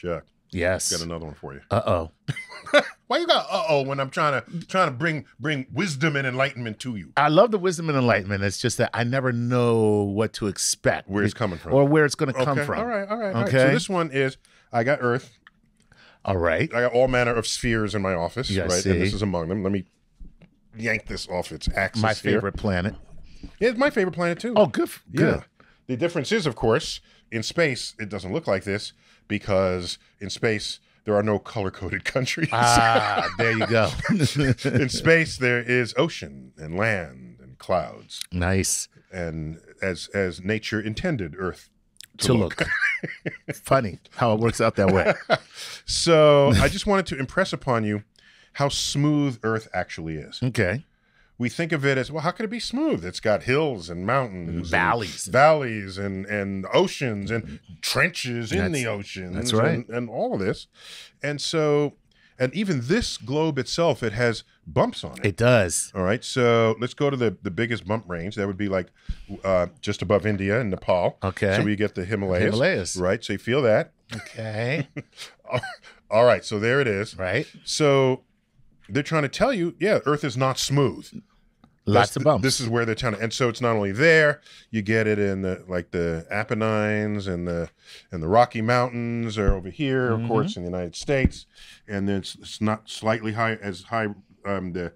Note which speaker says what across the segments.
Speaker 1: Chuck,
Speaker 2: Yes.
Speaker 1: got another one for you.
Speaker 2: Uh oh.
Speaker 1: Why you got uh oh when I'm trying to trying to bring bring wisdom and enlightenment to you?
Speaker 2: I love the wisdom and enlightenment. It's just that I never know what to expect,
Speaker 1: Where it's coming from.
Speaker 2: or where it's going to come from.
Speaker 1: All right, all right. all right.
Speaker 2: Okay.
Speaker 1: So this one is I got Earth.
Speaker 2: All right.
Speaker 1: I got all manner of spheres in my office,
Speaker 2: Yeah,
Speaker 1: right?
Speaker 2: see.
Speaker 1: And this is among them. Let me yank this off its axis.
Speaker 2: My
Speaker 1: here.
Speaker 2: favorite planet.
Speaker 1: Yeah, it's my favorite planet too.
Speaker 2: Oh, good. Good.
Speaker 1: Yeah. The difference is, of course, in space, it doesn't look like this because in space, there are no color coded countries.
Speaker 2: Ah, there you go.
Speaker 1: in space, there is ocean and land and clouds,
Speaker 2: nice
Speaker 1: and as as nature intended Earth
Speaker 2: to look. Funny how it works out that way.
Speaker 1: So I just wanted to impress upon you how smooth Earth actually is.
Speaker 2: Okay.
Speaker 1: We think of it as well. How could it be smooth? It's got hills and mountains, and
Speaker 2: Valleys.
Speaker 1: valleys, and and oceans and trenches in
Speaker 2: That's-
Speaker 1: the oceans.
Speaker 2: that's right.
Speaker 1: and, and all of this. And so, and even this globe itself, it has bumps on it.
Speaker 2: It does.
Speaker 1: All right, so let's go to the, the biggest bump range. That would be like uh, just above India and Nepal.
Speaker 2: Okay.
Speaker 1: So we get the Himalayas.
Speaker 2: Himalayas.
Speaker 1: Right. So you feel that.
Speaker 2: Okay.
Speaker 1: All right. So there it is.
Speaker 2: right.
Speaker 1: So they're trying to tell you, yeah, Earth is not smooth.
Speaker 2: Lots
Speaker 1: That's
Speaker 2: of bumps.
Speaker 1: This is where they're telling, and so it's not only there. You get it in the like the Apennines and the and the Rocky Mountains are over here,
Speaker 2: Mm-hmm.
Speaker 1: of course, in the United States, and then it's, it's not slightly high as high um, the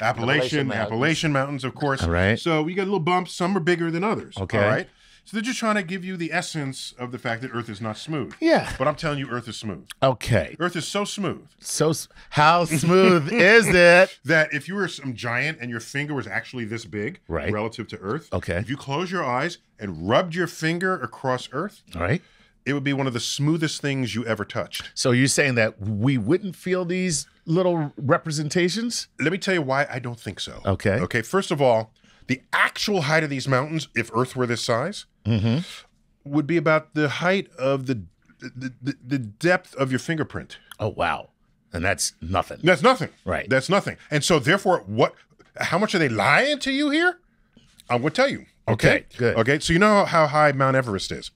Speaker 1: Appalachian
Speaker 2: Appalachian
Speaker 1: Appalachian
Speaker 2: Mountains.
Speaker 1: mountains. of course.
Speaker 2: All right.
Speaker 1: So we got little bumps. Some are bigger than others.
Speaker 2: Okay.
Speaker 1: All right. So they're just trying to give you the essence of the fact that Earth is not smooth.
Speaker 2: yeah.
Speaker 1: But I'm telling you, Earth is smooth.
Speaker 2: Okay.
Speaker 1: Earth is so smooth
Speaker 2: So how smooth is it?
Speaker 1: that if you were some giant and your finger was actually this big
Speaker 2: Right.
Speaker 1: relative to Earth,
Speaker 2: Okay.
Speaker 1: if you close your eyes and rubbed your finger across Earth,
Speaker 2: All right.
Speaker 1: it would be one of the smoothest things you ever touched.
Speaker 2: So you're saying that we wouldn't feel these little representations?
Speaker 1: Let me tell you why I don't think so.
Speaker 2: Okay.
Speaker 1: Okay. First of all, the actual height of these mountains, if Earth were this size,
Speaker 2: Mm-hmm.
Speaker 1: would be about the height of the the, the, the depth of your fingerprint.
Speaker 2: Oh wow. And that's nothing.
Speaker 1: That's nothing.
Speaker 2: Right.
Speaker 1: That's nothing. And so therefore, what how much are they lying to you here? I'm gonna tell you.
Speaker 2: Okay, good.
Speaker 1: Okay, so you know how high Mount Everest is.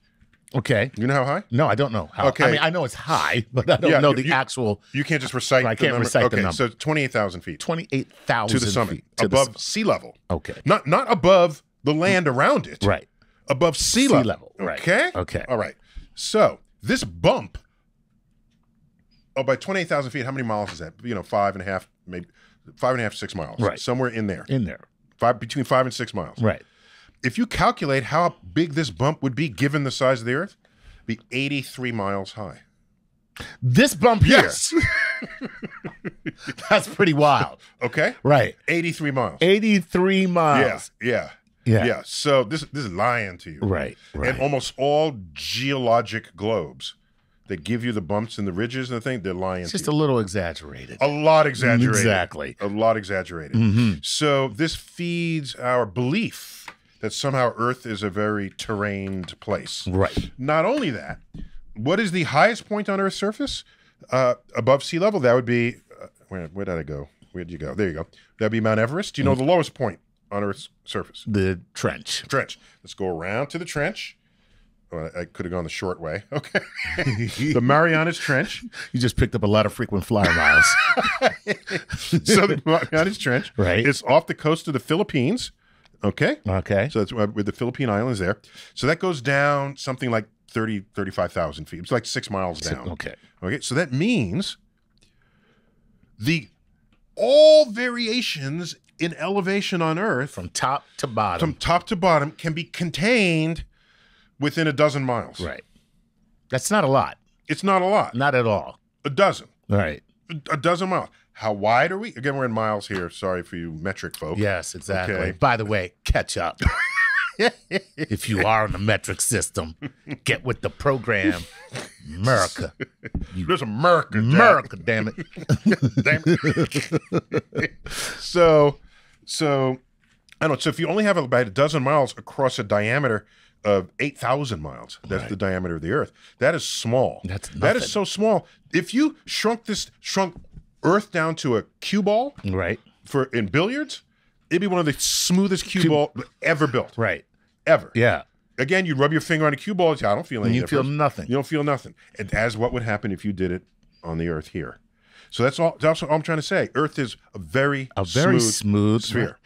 Speaker 2: Okay.
Speaker 1: You know how high?
Speaker 2: No, I don't know how.
Speaker 1: Okay.
Speaker 2: I mean, I know it's high, but I don't
Speaker 1: Yeah,
Speaker 2: know the
Speaker 1: you-
Speaker 2: actual
Speaker 1: You can't just recite.
Speaker 2: I
Speaker 1: the
Speaker 2: can't
Speaker 1: number.
Speaker 2: recite the
Speaker 1: okay,
Speaker 2: number.
Speaker 1: so twenty-eight thousand feet
Speaker 2: twenty-eight thousand
Speaker 1: to the summit,
Speaker 2: to
Speaker 1: above
Speaker 2: summit.
Speaker 1: sea level.
Speaker 2: Okay.
Speaker 1: Not not above the land around it.
Speaker 2: Right.
Speaker 1: Above sea,
Speaker 2: Sea
Speaker 1: level.
Speaker 2: level, right.
Speaker 1: Okay.
Speaker 2: Okay.
Speaker 1: All right. So this bump. Oh, by twenty-eight thousand feet, how many miles is that? You know, five and a half, maybe five and a half, six miles.
Speaker 2: Right.
Speaker 1: Somewhere in there.
Speaker 2: In there.
Speaker 1: Five between five and six miles.
Speaker 2: Right.
Speaker 1: If you calculate how big this bump would be given the size of the Earth, be eighty-three miles high.
Speaker 2: This bump here. Yes. That's pretty wild.
Speaker 1: Okay.
Speaker 2: Right.
Speaker 1: Eighty-three miles.
Speaker 2: 83 miles.
Speaker 1: Yeah. Yeah.
Speaker 2: Yeah.
Speaker 1: Yeah. So this this is lying to you.
Speaker 2: Right. Right.
Speaker 1: And almost all geologic globes that give you the bumps and the ridges and the thing, they're lying
Speaker 2: it's just a little exaggerated.
Speaker 1: A lot exaggerated.
Speaker 2: Exactly.
Speaker 1: A lot exaggerated.
Speaker 2: Mhm.
Speaker 1: So this feeds our belief that somehow Earth is a very terrained place.
Speaker 2: Right.
Speaker 1: Not only that, what is the highest point on Earth's surface uh, above sea level? That would be uh, where, where did I go? Where'd you go? There you go. That'd be Mount Everest. Do you know
Speaker 2: Mm.
Speaker 1: the lowest point on Earth's surface?
Speaker 2: The trench.
Speaker 1: Trench. Let's go around to the trench. Oh, I I could have gone the short way. Okay. the Marianas Trench.
Speaker 2: You just picked up a lot of frequent flyer miles.
Speaker 1: So the Marianas Trench.
Speaker 2: Right.
Speaker 1: It's off the coast of the Philippines. Okay.
Speaker 2: Okay.
Speaker 1: So that's uh, where where the Philippine Islands there. So that goes down something like 30, 35,000 feet. It's like six miles down.
Speaker 2: Okay.
Speaker 1: Okay. So that means the all variations in elevation on Earth
Speaker 2: From top to bottom.
Speaker 1: from top to bottom can be contained within a dozen miles.
Speaker 2: right. That's not a lot.
Speaker 1: It's not a lot.
Speaker 2: Not at all.
Speaker 1: A dozen.
Speaker 2: Right.
Speaker 1: A dozen miles. How wide are we? Again, we're in miles here. Sorry for you metric folk.
Speaker 2: Yes, exactly.
Speaker 1: Okay.
Speaker 2: By the way, catch up. if you are in the metric system, get with the program. America.
Speaker 1: There's America.
Speaker 2: America, damn it.
Speaker 1: Damn it. so, so I don't know. So if you only have about a dozen miles across a diameter of eight thousand miles, that's
Speaker 2: Right.
Speaker 1: the diameter of the Earth. That is small.
Speaker 2: That's nothing.
Speaker 1: is so small. If you shrunk this, shrunk Earth down to a cue ball
Speaker 2: Right.
Speaker 1: for in billiards, it'd be one of the smoothest cue ball ever built,
Speaker 2: Right.
Speaker 1: ever.
Speaker 2: Yeah.
Speaker 1: again, you rub your finger on a cue ball. I don't feel any
Speaker 2: And you feel nothing.
Speaker 1: You don't feel nothing. And as what would happen if you did it on the Earth here. So that's all. That's all I'm trying to say. Earth is a very
Speaker 2: A very
Speaker 1: smooth,
Speaker 2: smooth
Speaker 1: sphere.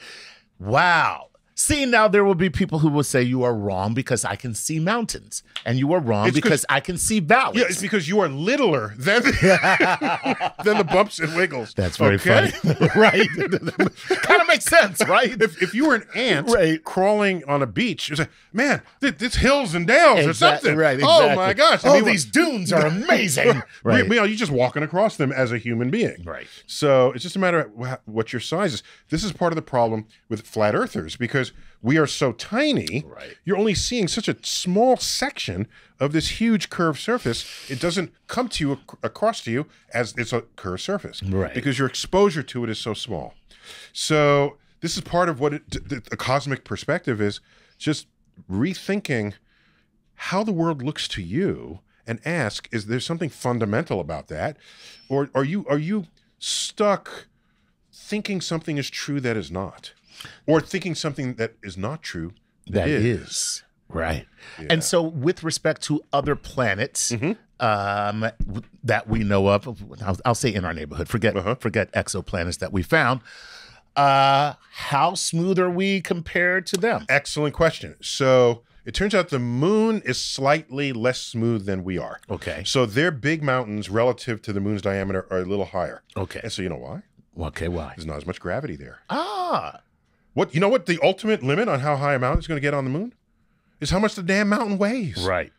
Speaker 2: Wow. See, now there will be people who will say you are wrong because I can see mountains, and you are wrong
Speaker 1: It's 'cause-
Speaker 2: because I can see valleys.
Speaker 1: Yeah, it's because you are littler than than the bumps and wiggles.
Speaker 2: That's very
Speaker 1: Okay?
Speaker 2: funny, right? kind of makes sense, right?
Speaker 1: If, if you were an ant
Speaker 2: Right.
Speaker 1: crawling on a beach, it's like, man, th- this hills and dales or something.
Speaker 2: Right.
Speaker 1: Oh my gosh!
Speaker 2: Oh,
Speaker 1: mean,
Speaker 2: these dunes are amazing.
Speaker 1: Right.
Speaker 2: right.
Speaker 1: You know, you're just walking across them as a human being.
Speaker 2: Right.
Speaker 1: So it's just a matter of what your size is. This is part of the problem with flat earthers because we are so tiny.
Speaker 2: Right.
Speaker 1: You're only seeing such a small section of this huge curved surface. It doesn't come to you ac- across to you as it's a curved surface.
Speaker 2: Right.
Speaker 1: Because your exposure to it is so small. So this is part of what it, the, the cosmic perspective is just rethinking how the world looks to you and ask is there something fundamental about that or are you are you stuck thinking something is true that is not or thinking something that is not true
Speaker 2: That is. Right. And so, with respect to other planets
Speaker 1: Mm-hmm.
Speaker 2: um, that we know of, I'll, I'll say in our neighborhood, forget
Speaker 1: Uh-huh.
Speaker 2: forget exoplanets that we found. Uh, how smooth are we compared to them?
Speaker 1: excellent question so it turns out the moon is slightly less smooth than we are
Speaker 2: Okay.
Speaker 1: so their big mountains relative to the moon's diameter are a little higher
Speaker 2: Okay.
Speaker 1: and so you know why
Speaker 2: Okay. Why?
Speaker 1: there's not as much gravity there
Speaker 2: Ah.
Speaker 1: What you know what the ultimate limit on how high a mountain is going to get on the moon is how much the damn mountain weighs
Speaker 2: Right.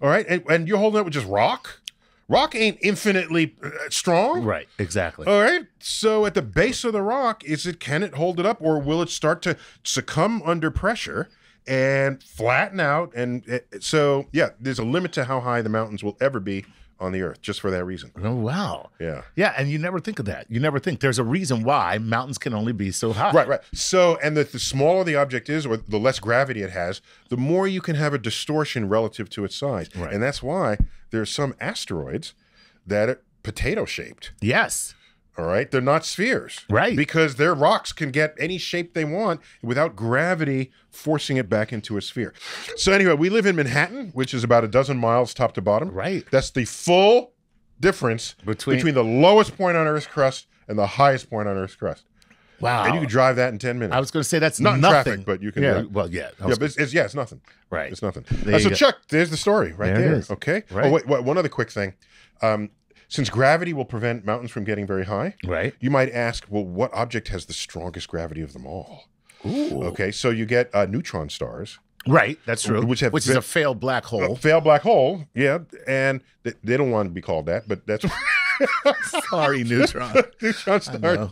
Speaker 1: All right, and, and you're holding up with just rock. Rock ain't infinitely uh, strong.
Speaker 2: Right. Exactly.
Speaker 1: All right. So at the base of the rock, is it can it hold it up, or will it start to succumb under pressure and flatten out? And uh, so yeah, there's a limit to how high the mountains will ever be on the Earth, just for that reason.
Speaker 2: oh wow.
Speaker 1: Yeah.
Speaker 2: Yeah, and you never think of that. You never think there's a reason why mountains can only be so high.
Speaker 1: Right, right. So, and the, the smaller the object is, or the less gravity it has, the more you can have a distortion relative to its size.
Speaker 2: Right.
Speaker 1: And that's why there's some asteroids that are potato shaped.
Speaker 2: Yes.
Speaker 1: All right. They're not spheres.
Speaker 2: Right.
Speaker 1: Because their rocks can get any shape they want without gravity forcing it back into a sphere. So, anyway, we live in Manhattan, which is about a dozen miles top to bottom.
Speaker 2: Right.
Speaker 1: That's the full difference
Speaker 2: Between-
Speaker 1: between, the lowest point on Earth's crust and the highest point on Earth's crust.
Speaker 2: Wow.
Speaker 1: And you can drive that in 10 minutes.
Speaker 2: I was going to say that's
Speaker 1: Not
Speaker 2: nothing.
Speaker 1: traffic, but you can
Speaker 2: Yeah.
Speaker 1: drive.
Speaker 2: Well, yeah.
Speaker 1: Yeah, but it's, it's, yeah, it's nothing.
Speaker 2: right.
Speaker 1: It's nothing. Uh, so,
Speaker 2: go.
Speaker 1: Chuck, there's the story right
Speaker 2: There
Speaker 1: there.
Speaker 2: is.
Speaker 1: Okay.
Speaker 2: Right.
Speaker 1: Oh, wait, wait, one other quick thing. Um, since gravity will prevent mountains from getting very high,
Speaker 2: Right.
Speaker 1: you might ask, well, what object has the strongest gravity of them all?
Speaker 2: Ooh.
Speaker 1: Okay, so you get uh, neutron stars,
Speaker 2: Right. That's true.
Speaker 1: Which have
Speaker 2: is a failed black
Speaker 1: a
Speaker 2: hole.
Speaker 1: failed black hole. Yeah, and th- they don't want to be called that, but that's
Speaker 2: Sorry, neutron.
Speaker 1: neutron star.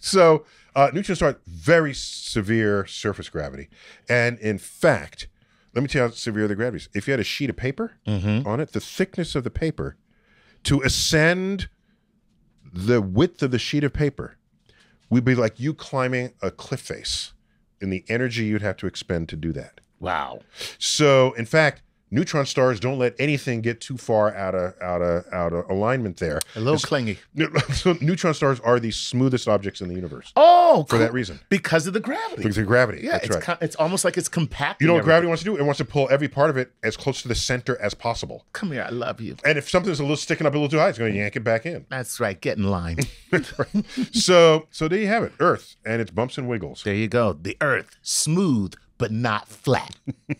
Speaker 1: So uh, neutron star very severe surface gravity, and in fact, let me tell you how severe the gravity is. If you had a sheet of paper
Speaker 2: Mm-hmm.
Speaker 1: on it, the thickness of the paper to ascend the width of the sheet of paper would be like you climbing a cliff face, and the energy you'd have to expend to do that.
Speaker 2: Wow.
Speaker 1: So, in fact, neutron stars don't let anything get too far out of out of out of alignment there.
Speaker 2: A little clingy.
Speaker 1: So neutron stars are the smoothest objects in the universe
Speaker 2: Oh,
Speaker 1: for that reason.
Speaker 2: Because of the gravity.
Speaker 1: Because of gravity.
Speaker 2: yeah,
Speaker 1: That's
Speaker 2: it's
Speaker 1: right.
Speaker 2: co- it's almost like it's compact.
Speaker 1: you know what gravity wants to do? It wants to pull every part of it as close to the center as possible.
Speaker 2: Come here, I love you.
Speaker 1: And if something's a little sticking up a little too high, it's going to yank it back in.
Speaker 2: That's right. Get in line.
Speaker 1: so, so there you have it, Earth and its bumps and wiggles.
Speaker 2: there you go. The Earth, smooth but not flat.